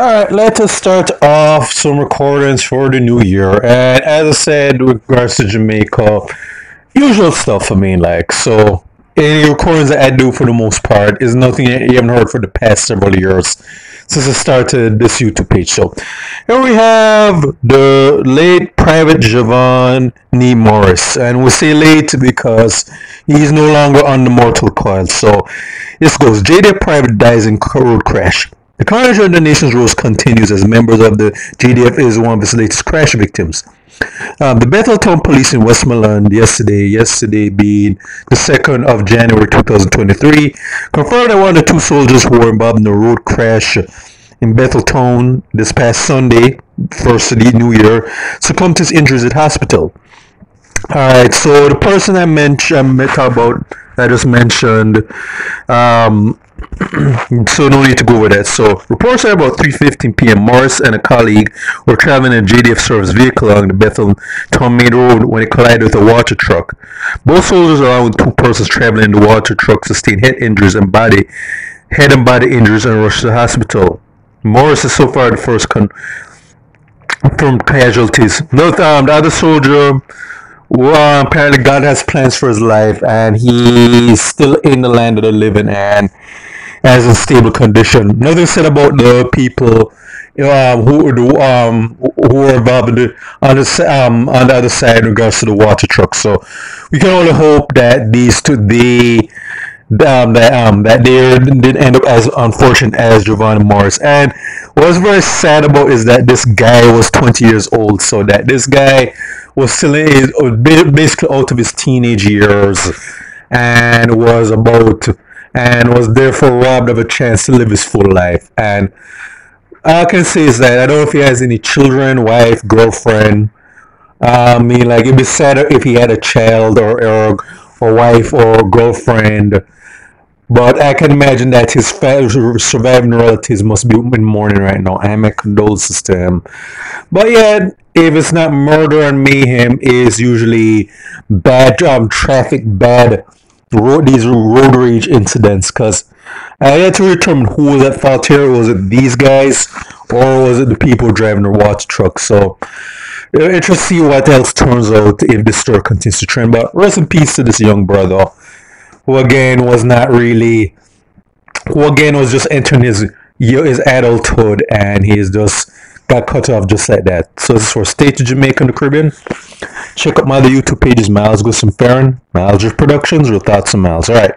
Alright, let us start off some recordings for the new year. And as I said, with regards to Jamaica, usual stuff, I mean, like, so any recordings that I do for the most part is nothing you haven't heard for the past several years since I started this YouTube page. So here we have the late Private Javon Nee Morris. And we say late because he's no longer on the mortal coil. So this goes JDF Private dies in road crash. The carnage on the nation's roads continues as members of the JDF is one of its latest crash victims. Um, the Bethel Town Police in Westmoreland yesterday, yesterday being the 2nd of January 2023, confirmed that one of the two soldiers who were involved in the road crash in Bethel Town this past Sunday, first of the new year, succumbed to his injuries at hospital. Alright, so the person I mentioned, I about, I just mentioned, um, so no need to go over that. So reports are about 3:15 p.m. Morris and a colleague were traveling in a JDF service vehicle along the Bethel Town Main Road when it collided with a water truck. Both soldiers, along with two persons traveling in the water truck, sustained head injuries and body head and body injuries and rushed to the hospital. Morris is so far the first con- confirmed casualties. Note um, the other soldier. Well, apparently God has plans for his life, and he's still in the land of the living, and as in stable condition. Nothing said about the people um, who um, who were involved the, on the um, on the other side in regards to the water truck. So we can only hope that these two they um, that um, that they didn't end up as unfortunate as Javon Morris. And what's very sad about is that this guy was 20 years old. So that this guy was still in his, basically out of his teenage years and was about and was therefore robbed of a chance to live his full life. And all I can say is that I don't know if he has any children, wife, girlfriend. Uh, I mean, like it'd be sadder if he had a child or or, or wife or girlfriend. But I can imagine that his surviving relatives must be in mourning right now. I'm my condolences to him. But yeah, if it's not murder and mayhem, is usually bad um, traffic, bad road these road rage incidents because I had to determine who was at fault here. Was it these guys or was it the people driving the water truck? So interesting to see what else turns out if this story continues to trend. But rest in peace to this young brother who again was not really who again was just entering his his adulthood and he's just got cut off just like that. So this is for State of Jamaica in the Caribbean. Check out my other YouTube pages, Miles Gusson Farron, Miles Productions, Real Thoughts and Miles. Alright.